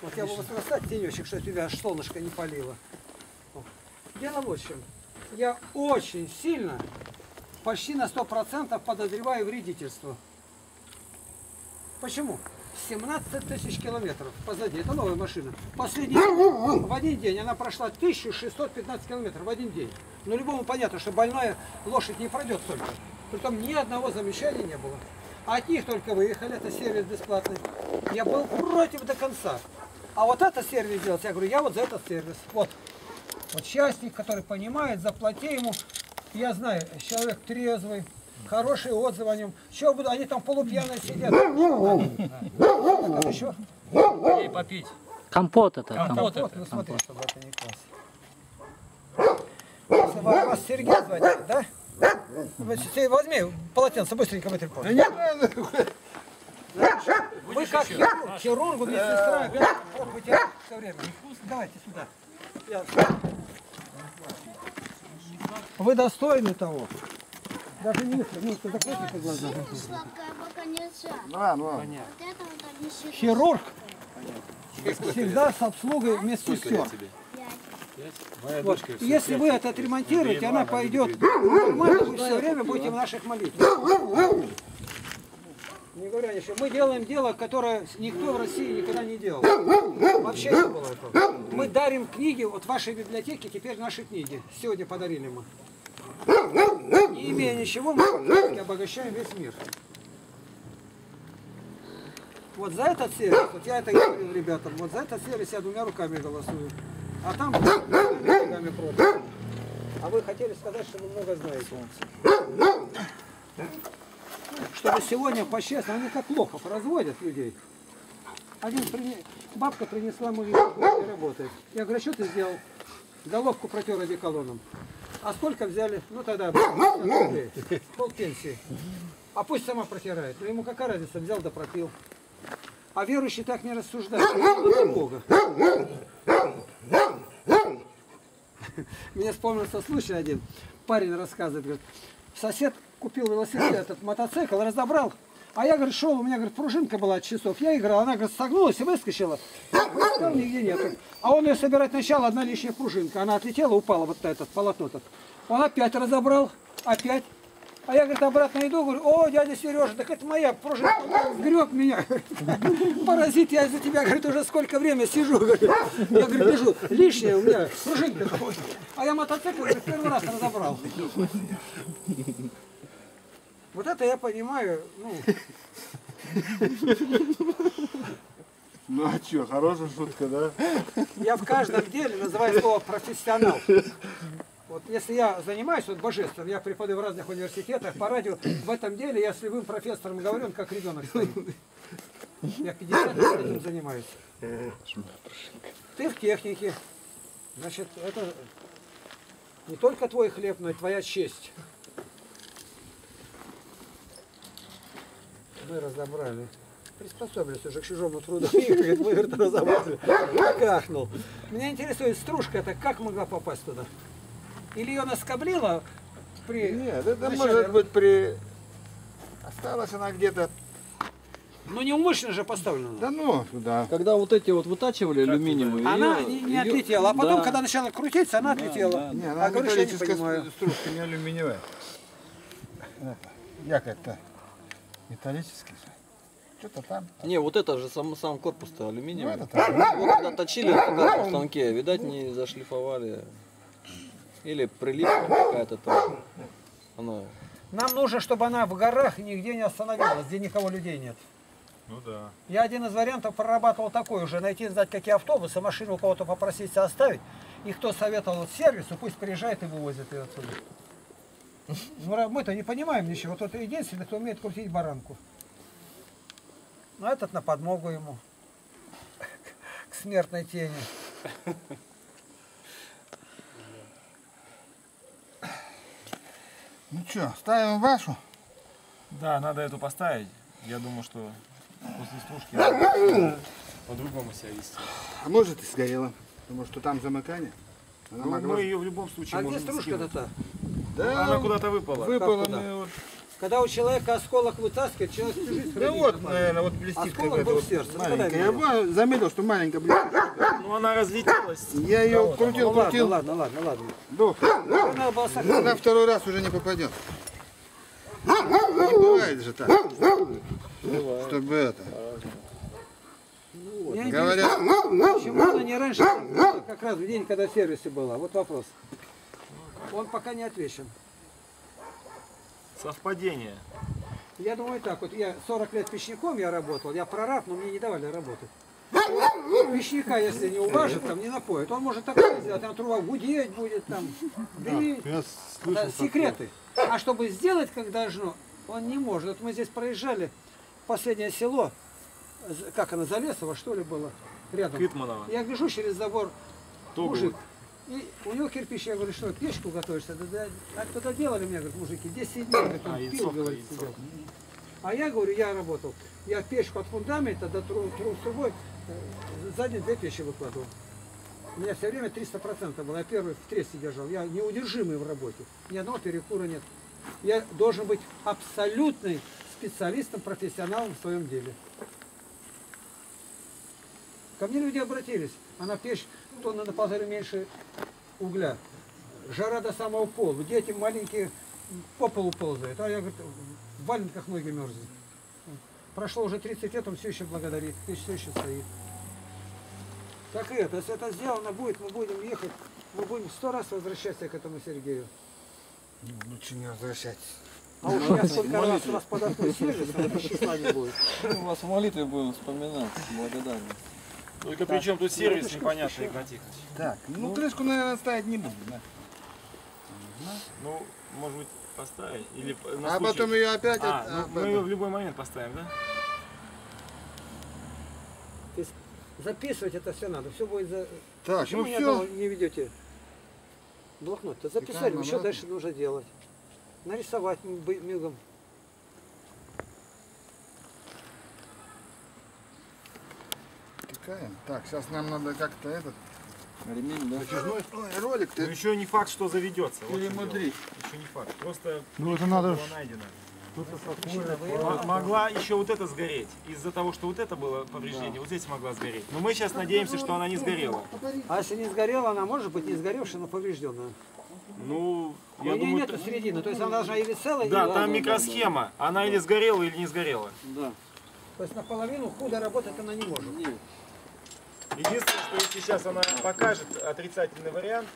Вот я буду достать тенечек, что тебя аж солнышко не палило. Дело вот в чем. Я очень сильно, почти на 100% подозреваю вредительство. Почему? 17 тысяч километров позади. Это новая машина. Последний в один день она прошла 1615 километров в один день. Но любому понятно, что больная лошадь не пройдет столько. Притом ни одного замечания не было. От них только выехали, это сервис бесплатный. Я был против до конца. А вот это сервис делать, я говорю, я вот за этот сервис. Вот. Вот частник, который понимает, заплати ему. Я знаю, человек трезвый, хорошие отзывы о нем. Что буду, они там полупьяные сидят. Это еще? Ей попить. Компот это. Вот, Компот. вот, ну смотри, чтобы это не класть. Если вас, вас Сергей звать, да? Себе возьми полотенце, быстренько вытри пол. Вы как хирург, хирургу, медсестра, ох, вытирать все время. Давайте сюда. Вы достойны того. Даже не мысли, ну, ты закройте по глазам. Сладкая пока нельзя. А, ну, Вот это вот так не считаю. Хирург всегда с обслугой медсестер. Моя Вот. дочка Если вы это отремонтируете, она пойдет нормально, вы все время будете в наших молитвах. Не говоря ничего. Мы делаем дело, которое никто в России никогда не делал. Вообще не было этого. Мы дарим книги, вот в вашей библиотеке теперь наши книги. Сегодня подарили мы. Не имея ничего, мы обогащаем весь мир. Вот за этот сервис, вот я это говорил ребятам, вот за этот сервис я двумя руками голосую. А там ногами против. А вы хотели сказать, что вы много знаете. Чтобы сегодня по-честному, они как лохов разводят людей. Один прине- бабка принесла мою не работает. Я говорю, а что ты сделал? Головку протер одеколоном. А сколько взяли? Ну тогда 50 рублей. пол пенсии. А пусть сама протирает. Ну ему какая разница, взял да пропил. А верующий так не рассуждает. Это Бога. Мне вспомнился случай один. Парень рассказывает, говорит, сосед купил велосипед, этот мотоцикл, разобрал. А я, говорит, шел, у меня, говорит, пружинка была от часов. Я играл, она, говорит, согнулась и выскочила. Искал, нигде нету. А он ее собирать начал, одна лишняя пружинка. Она отлетела, упала вот на этот полотно. -то. Он опять разобрал, опять. А я, говорит, обратно иду, говорю, о, дядя Сережа, так это моя пружинка, Он сгреб меня. Паразит, я за тебя, говорит, уже сколько времени сижу. говорит. Я, говорю, лежу, лишняя у меня пружинка. А я мотоцикл, говорит, первый раз разобрал. Вот это я понимаю, ну, ну а что, хорошая шутка, да? я в каждом деле называю слово профессионал. Вот если я занимаюсь вот божественным, я преподаю в разных университетах, по радио, в этом деле я с любым профессором говорю, он как ребенок стоит. Я 50 лет этим занимаюсь. Ты в технике. Значит, это не только твой хлеб, но и твоя честь. Мы разобрали. Приспособились уже к чужому труду. И, говорит, мы говорит, разобрали. Кахнул. Меня интересует, стружка это как могла попасть туда? Или ее наскоблила при... Нет, это начале может быть при... Осталась она где-то... Ну неумышленно же поставлена. Да ну, сюда. Когда вот эти вот вытачивали алюминиевые, Она её- не, не её- отлетела, а потом, да. когда начала крутиться, она отлетела. да. Не, А она говоришь, я не понимаю. стружка, не алюминиевая. Это, Я как-то металлический. Что-то там. Не, вот это же сам, сам корпус-то Ну, алюминиевый. это так. Его когда точили на в станке, видать, не зашлифовали. Или прилипка какая-то там. Она Нам нужно, чтобы она в горах нигде не остановилась, где никого людей нет. Ну да. Я один из вариантов прорабатывал такой уже, найти, знать, какие автобусы, машину у кого-то попросить оставить. И кто советовал сервису, пусть приезжает и вывозит ее отсюда. Ну, мы-то не понимаем ничего. Вот это единственный, кто умеет крутить баранку. Ну, этот на подмогу ему. К смертной тени. Ну что, ставим вашу? Да, надо эту поставить. Я думаю, что после стружки по-другому себя вести. А может и сгорела. Потому что там замыкание. Она Ну, могла... мы ее в любом случае А где можем стружка-то? скинуть. Да, Она куда-то выпала. выпала куда? вот Когда у человека осколок вытаскивает, человек всю жизнь Да вот, наверное, вот блестит Осколок был вот в сердце. Ну, маленькая. Я заметил, что маленькая блестит. Ну она разлетелась. Я ее крутил, Ну крутил. ладно, ладно, ладно. Дух. Она второй раз уже не попадет. Не бывает же так. Чтобы это. Мне Говорят, интересно, Почему она не раньше, а как раз в день, когда в сервисе была? Вот вопрос. Он пока не отвечен. Совпадение. Я думаю так, вот я 40 лет печником я работал, я прораб, но мне не давали работать. Вот Печника, если не уважат, там не напоят, он может такое сделать, там труба гудеть будет, там, дымить. я Это секреты. А чтобы сделать как должно, он не может. Вот мы здесь проезжали, последнее село, как оно, Залесово, что ли, было, рядом. Кытманова. Я гляжу через забор, Того. мужик, и у него кирпич, я говорю, что, печку готовишься? Да, да, а кто-то делали мне, говорит, мужики, 10 дней, говорит, он А, пил, яйцо, говорит, яйцо. сидел. А я говорю, я работал, я печку от фундамента до тру- трусовой, э, сзади две печи выкладывал. У меня все время 300% было, я первый в тресте держал, я неудержимый в работе, ни одного перекура нет. Я должен быть абсолютный специалистом, профессионалом в своем деле. Ко мне люди обратились, а на печь тонна на полторы меньше угля. Жара до самого пола. Дети маленькие по полу ползают. А я, говорю, в валенках ноги мерзнут. Прошло уже 30 лет, он все еще благодарит. Печь все еще стоит. Так и это, если это сделано будет, мы будем ехать, мы будем сто раз возвращаться к этому Сергею. Лучше не возвращайтесь. А уж я сколько раз вас подохну сервис, а числа не будет. Мы вас в молитве будем вспоминать, благодарны. Только при чем тут сервис непонятный, Игнат Тихонович. Так, ну крышку, наверное, ставить не будем. да. Ну, может быть, поставить? Или на А случай- потом ее опять... А, от- ну, а, мы ее в любой момент поставим, да? То есть записывать это все надо, все будет за... Так, Почему ну все. не ведете блокнот-то? Записали, что ну, дальше нужно делать? Нарисовать мигом. Тыкаем. Так, сейчас нам надо как-то этот... Ремень, да? Затяжной Ой, ролик Но ты еще не факт, что заведется. вот в чем перемудрить. дело. Еще не факт. Просто Ну, это надо было найдено. Вы- М- Могла еще вот это сгореть. Из-за того, что вот это было повреждение, вот здесь могла сгореть. Но мы сейчас надеемся, что она не сгорела. А если не сгорела, она может быть не сгоревшая, но поврежденная. Ну, У я нее думаю, нету середины, то есть она должна или целая, да, или... там микросхема. Она или сгорела, или не сгорела. Да. То есть наполовину худо работать она не может. Единственное, что если сейчас она покажет отрицательный вариант,